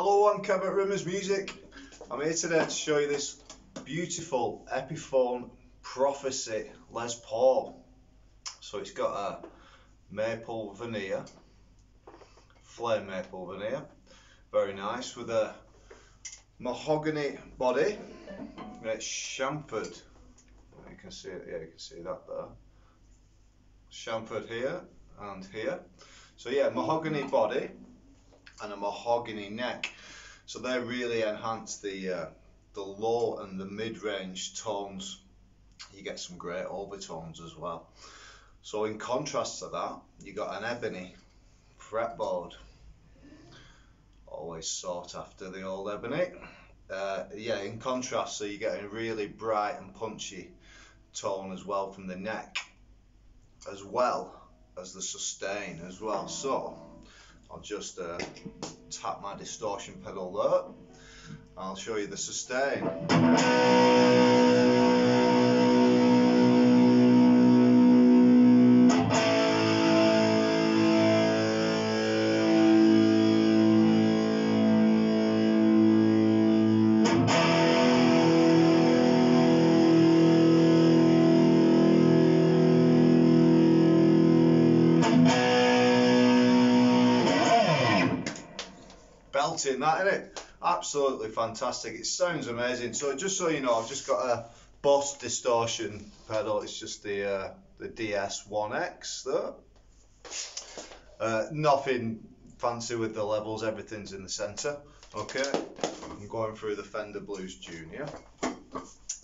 Hello, I'm Kevin Rimmers Music. I'm here today to show you this beautiful Epiphone Prophecy Les Paul. So it's got a maple veneer, flame maple veneer, very nice with a mahogany body. It's chamfered. You can see it. Yeah, you can see that there. Chamfered here and here. So yeah, mahogany body and a mahogany neck. So they really enhance the uh, the low and the mid-range tones. You get some great overtones as well. So in contrast to that, you got an ebony fretboard. Always sought after the old ebony. Uh, yeah, in contrast, so you're getting a really bright and punchy tone as well from the neck, as well as the sustain as well. So I'll just uh, tap my distortion pedal there. I'll show you the sustain. Belting that, isn't it? Absolutely fantastic. It sounds amazing. So just so you know, I've just got a Boss distortion pedal. It's just the uh, the DS1X there. Uh, nothing fancy with the levels. Everything's in the centre. Okay. I'm going through the Fender Blues Junior.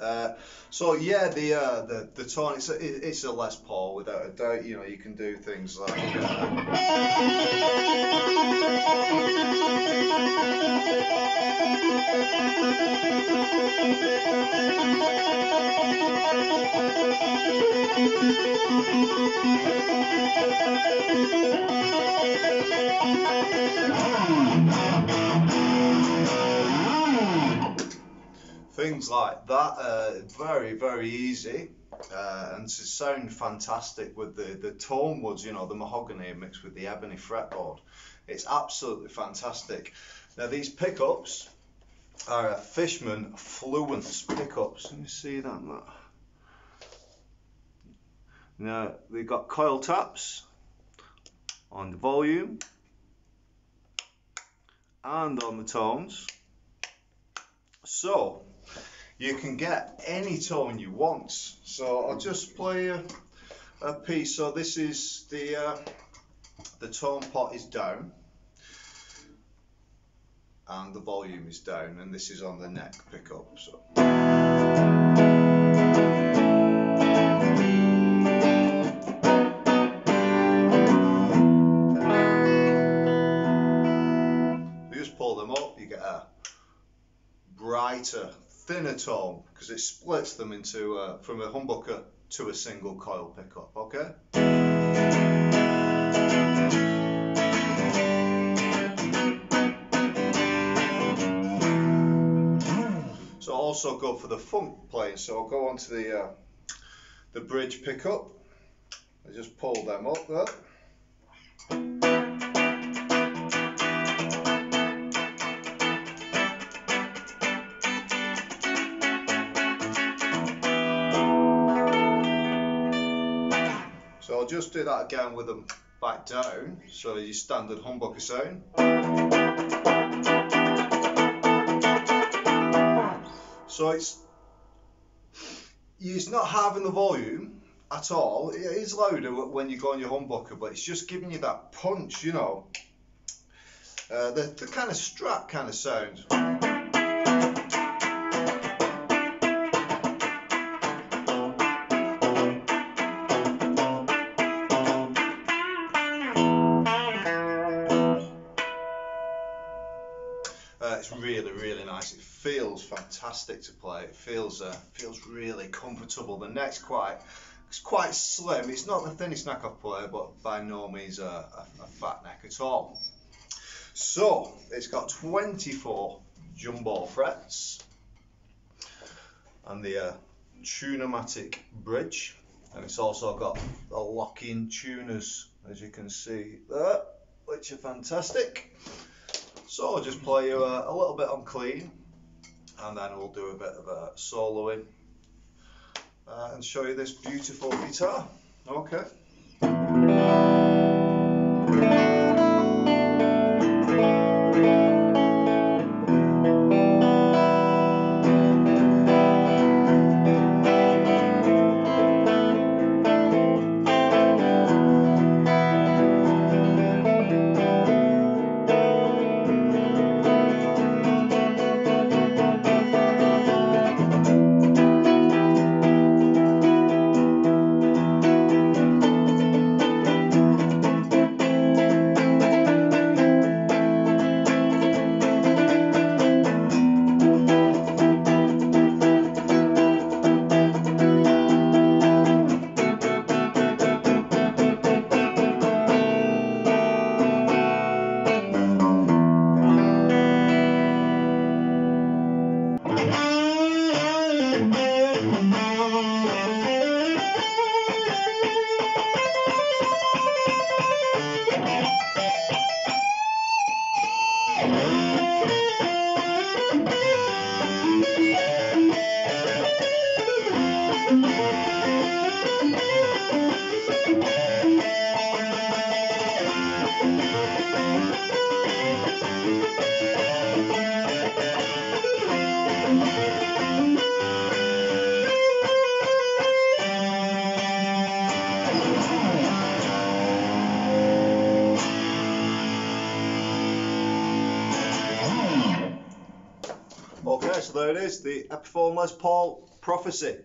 Uh, so yeah, the uh, the the tone it's a, it's a Les Paul without a doubt. You know, you can do things like. Things like that. Uh, very, very easy. Uh, and to sound fantastic with the, the tone woods, you know, the mahogany mixed with the ebony fretboard. It's absolutely fantastic. Now these pickups are Fishman Fluence pickups. Let me see that. Now they've got coil taps on the volume and on the tones. So you can get any tone you want. So I'll just play a, a piece. So this is the uh, the tone pot is down and the volume is down and this is on the neck pickup. So. You just pull them up, you get a brighter thinner tone because it splits them into uh, from a humbucker to a single coil pickup okay also go for the funk playing so I'll go onto the uh, the bridge pickup I just pull them up there So I'll just do that again with them back down, so your standard humbucker sound. So it's it's not having the volume at all. It is louder when you go on your humbucker, but it's just giving you that punch, you know. Uh, the, the kind of strat kind of sound. Nice. It feels fantastic to play. It feels uh, feels really comfortable. The neck's quite it's quite slim. It's not the thinnest neck I've played, but by no means a, a, a fat neck at all. So it's got 24 jumbo frets and the uh, bridge, and it's also got the locking tuners, as you can see there, which are fantastic. So I'll just play you a, a little bit on clean and then we'll do a bit of a soloing uh, and show you this beautiful guitar. Okay. So there it is, the Epiphone Les Paul Prophecy.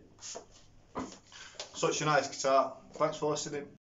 Such a nice guitar. Thanks for listening.